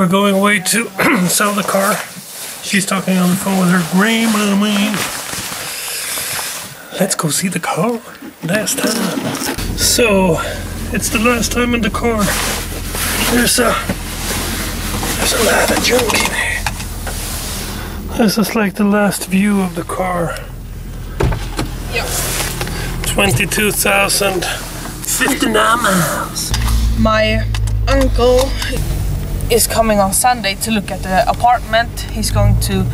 We're going away to sell the car. She's talking on the phone with her grandma. Let's go see the car. Last time. So, it's the last time in the car. There's a there's a lot of junk in here. This is like the last view of the car. Yep. 22,000 59 miles. My uncle is coming on Sunday to look at the apartment. He's going to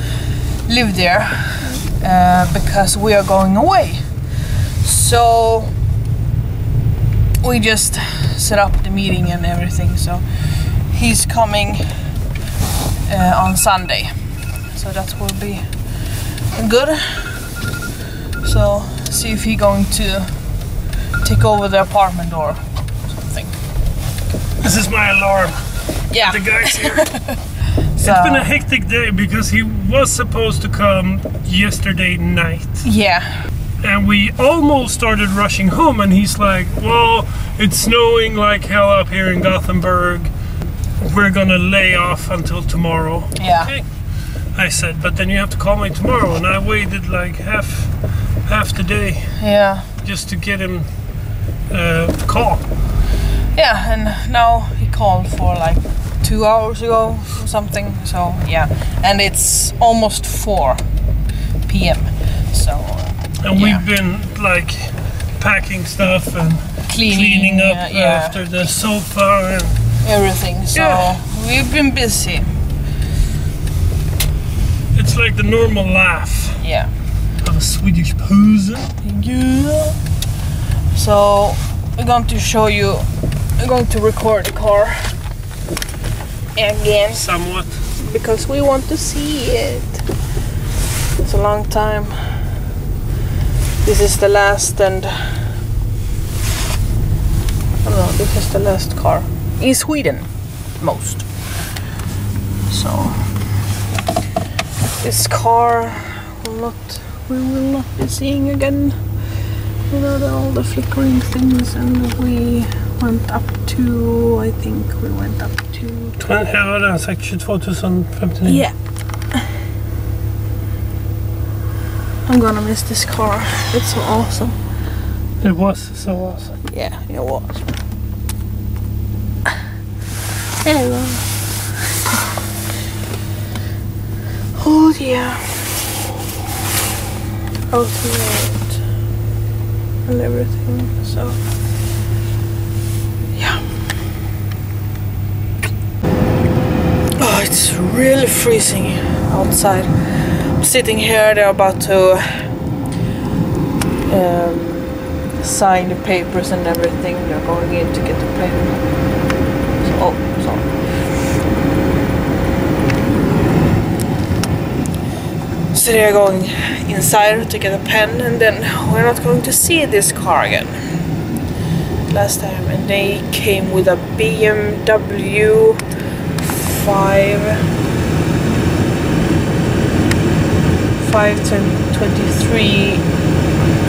live there uh, because we are going away. So we just set up the meeting and everything. So he's coming uh, on Sunday. So that will be good. So see if he's going to take over the apartment or something. This is my alarm. Yeah. The guy's here. It's been a hectic day because he was supposed to come yesterday night. Yeah. And we almost started rushing home, and he's like, Well, it's snowing like hell up here in Gothenburg. We're gonna lay off until tomorrow. Yeah. Okay. I said, but then you have to call me tomorrow, and I waited like half half the day Yeah. just to get him uh, call. Yeah, and now he called for like two hours ago or something. So yeah, and it's almost 4 p.m. So And Yeah. we've been like packing stuff and cleaning, cleaning up uh, yeah, after the sofa and everything. So Yeah. we've been busy. it's like the normal laugh Yeah. of a Swedish person. Yeah. So we're going to show you. We're going to record the car again Somewhat. because we want to see it. It's a long time. This is the last and I don't know, this is the last car in Sweden most. So this car will not we will not be seeing again without all the flickering things and we went up to I think we went up to Twen- Ja, det är säkert 2059. Yeah. I'm gonna miss this car. It's so awesome. It was so awesome. Yeah, it was. Hello. Oh yeah. Outfit and everything. So yeah. Oh, it's really freezing outside. I'm sitting here. They're about to um, sign the papers and everything. They're going in to get the pen. So, oh, sorry. So they're going inside to get a pen, and then we're not going to see this car again. Last time, and they came with a BMW 5 523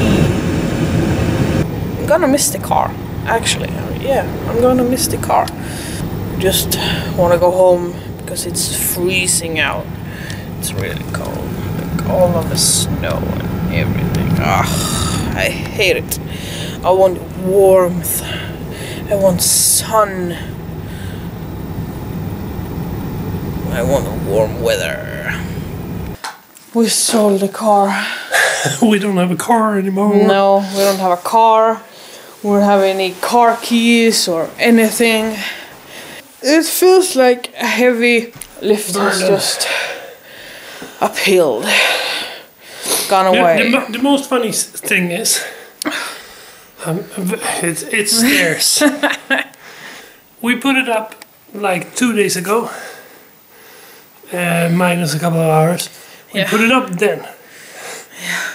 E. I'm gonna miss the car, actually. Yeah, I'm gonna miss the car. Just wanna go home because it's freezing out. It's really cold. Like all of the snow and everything. Ah, I hate it. I want warmth. I want sun. I want warm weather. We sold the car. we don't have a car anymore. No, we don't have a car. We don't have any car keys or anything. It feels like a heavy lift has just uphill, gone The, away. the, mo- the most funny thing is, um, it's, it's stairs. we put it up like two days ago, uh, minus a couple of hours. We Yeah. put it up then.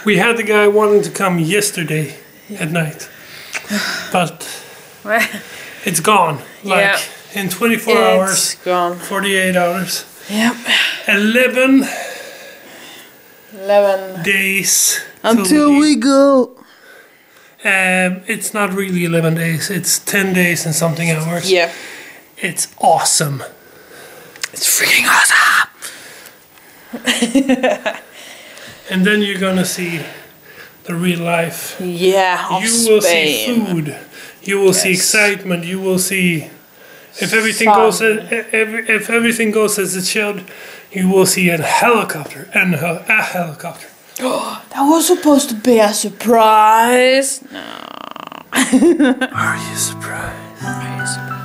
We had the guy wanting to come yesterday at night, but it's gone. Like Yeah. in 24 It's hours, gone. 48 hours, Yep. 11 11. days Until we go. Um, it's not really 11 days, it's 10 days and something hours. Yeah. It's awesome. It's freaking awesome. And then you're gonna see the real life. Yeah, of you will Spain. see food. You will see excitement. You will see if everything Fun. goes as, if, if everything goes as it should. You will see a helicopter and a, a helicopter. That was supposed to be a surprise. Are you surprised?